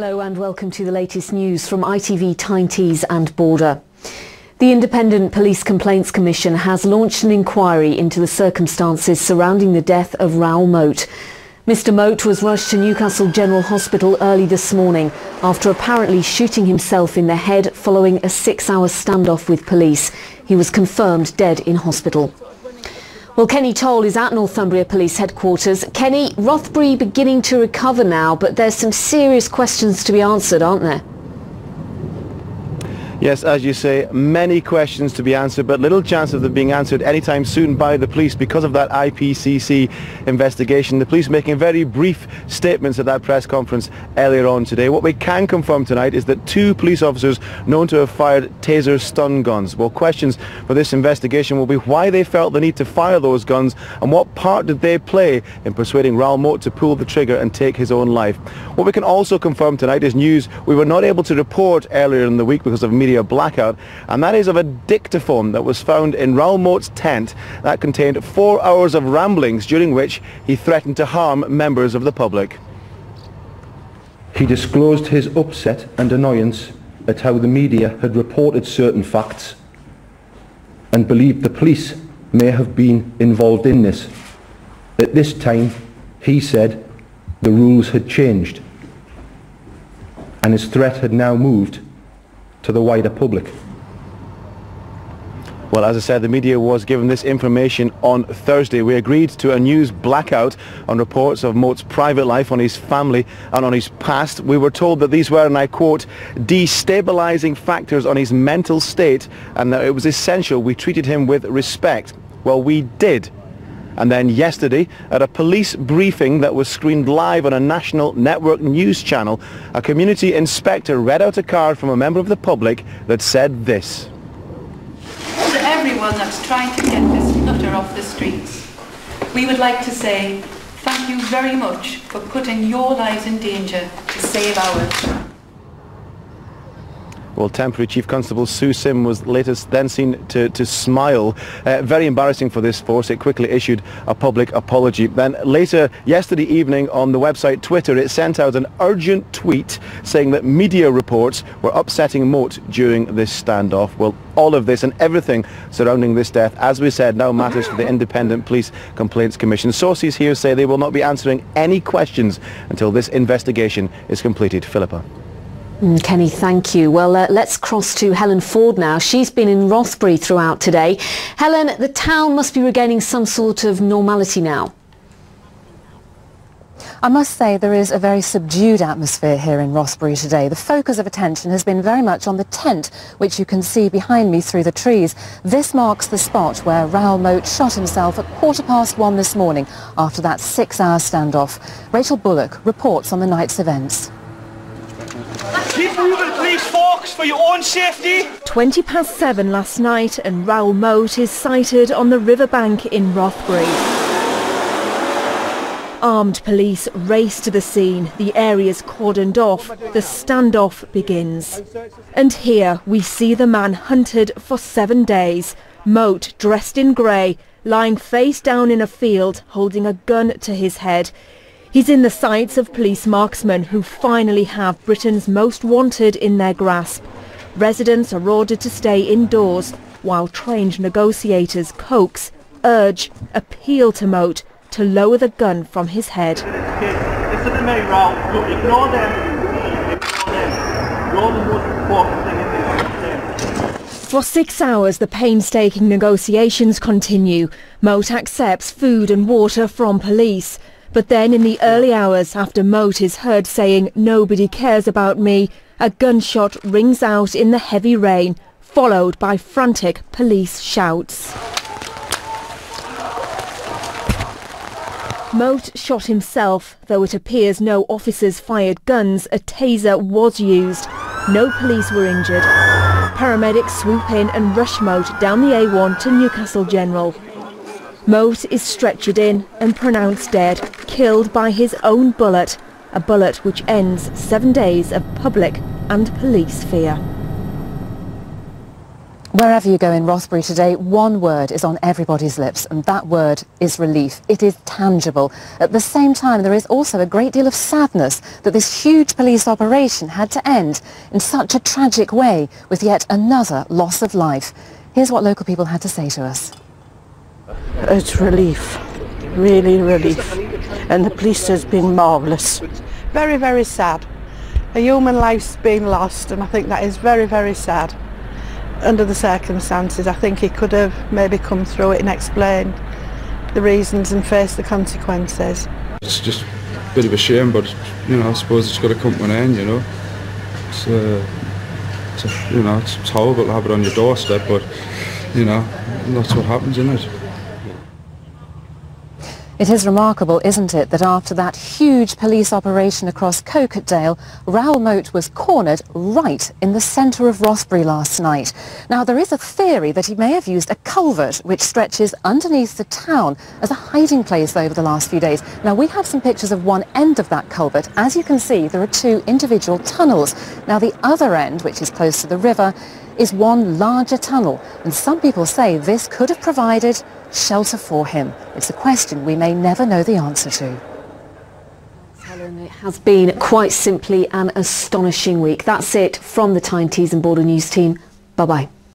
Hello and welcome to the latest news from ITV Tyne and Border. The Independent Police Complaints Commission has launched an inquiry into the circumstances surrounding the death of Raoul Moat. Mr Moat was rushed to Newcastle General Hospital early this morning after apparently shooting himself in the head following a six-hour standoff with police. He was confirmed dead in hospital. Well, Kenny Toal is at Northumbria Police Headquarters. Kenny, Rothbury beginning to recover now, but there's some serious questions to be answered, aren't there? Yes, as you say, many questions to be answered, but little chance of them being answered anytime soon by the police because of that IPCC investigation. The police making very brief statements at that press conference earlier on today. What we can confirm tonight is that two police officers known to have fired taser stun guns. Well, questions for this investigation will be why they felt the need to fire those guns and what part did they play in persuading Raoul Moat to pull the trigger and take his own life. What we can also confirm tonight is news we were not able to report earlier in the week because of media media blackout, and that is of a dictaphone that was found in Raoul Moat's tent that contained four hours of ramblings during which he threatened to harm members of the public. He disclosed his upset and annoyance at how the media had reported certain facts and believed the police may have been involved in this. At this time, he said the rules had changed and his threat had now moved to the wider public. Well, as I said, the media was given this information on Thursday. We agreed to a news blackout on reports of Moat's private life, on his family and on his past. We were told that these were, and I quote, destabilizing factors on his mental state and that it was essential we treated him with respect. Well, we did. And then yesterday, at a police briefing that was screened live on a national network news channel, a community inspector read out a card from a member of the public that said this. To everyone that's trying to get this nutter off the streets, we would like to say thank you very much for putting your lives in danger to save ours. Well, temporary Chief Constable Sue Sim was later then seen to, to smile. Uh, very embarrassing for this force. It quickly issued a public apology. Then later, yesterday evening on the website Twitter, it sent out an urgent tweet saying that media reports were upsetting Moat during this standoff. Well, all of this and everything surrounding this death, as we said, now matters for the Independent Police Complaints Commission. Sources here say they will not be answering any questions until this investigation is completed. Philippa. Mm, Kenny, thank you. Well, uh, let's cross to Helen Ford now. She's been in Rothbury throughout today. Helen, the town must be regaining some sort of normality now. I must say there is a very subdued atmosphere here in Rothbury today. The focus of attention has been very much on the tent, which you can see behind me through the trees. This marks the spot where Raoul Moat shot himself at quarter past one this morning after that six-hour standoff. Rachel Bullock reports on the night's events. Keep moving, please, folks, for your own safety. 20 past seven last night and Raoul Moat is sighted on the riverbank in Rothbury. Armed police race to the scene. The area's cordoned off. The standoff begins. And here we see the man hunted for seven days. Moat, dressed in grey, lying face down in a field, holding a gun to his head. He's in the sights of police marksmen who finally have Britain's most wanted in their grasp. Residents are ordered to stay indoors while trained negotiators coax, urge, appeal to Moat to lower the gun from his head. Listen to me, Raoul. Look, ignore them. Ignore them. You're the most important thing in this. For six hours, the painstaking negotiations continue. Moat accepts food and water from police. But then in the early hours after Moat is heard saying nobody cares about me, a gunshot rings out in the heavy rain, followed by frantic police shouts. Moat shot himself, though it appears no officers fired guns, a taser was used. No police were injured. Paramedics swoop in and rush Moat down the A1 to Newcastle General. Moat is stretchered in and pronounced dead, killed by his own bullet, a bullet which ends seven days of public and police fear. Wherever you go in Rothbury today, one word is on everybody's lips, and that word is relief. It is tangible. At the same time, there is also a great deal of sadness that this huge police operation had to end in such a tragic way with yet another loss of life. Here's what local people had to say to us. It's relief, really relief. And the police has been marvellous. Very, very sad. A human life's been lost and I think that is very, very sad. Under the circumstances, I think he could have maybe come through it and explained the reasons and faced the consequences. It's just a bit of a shame, but you know, I suppose it's got to come to an end. You know, it's, uh, it's a, you know, it's, horrible to have it on your doorstep, but you know, that's what happens, isn't it? It is remarkable, isn't it, that after that huge police operation across Coquetdale, Raoul Moat was cornered right in the centre of Rothbury last night. Now, there is a theory that he may have used a culvert which stretches underneath the town as a hiding place over the last few days. Now, we have some pictures of one end of that culvert. As you can see, there are two individual tunnels. Now, the other end, which is close to the river, is one larger tunnel, and some people say this could have provided shelter for him. It's a question we may never know the answer to. It has been quite simply an astonishing week. That's it from the Tyne Tees and Border News team. Bye-bye.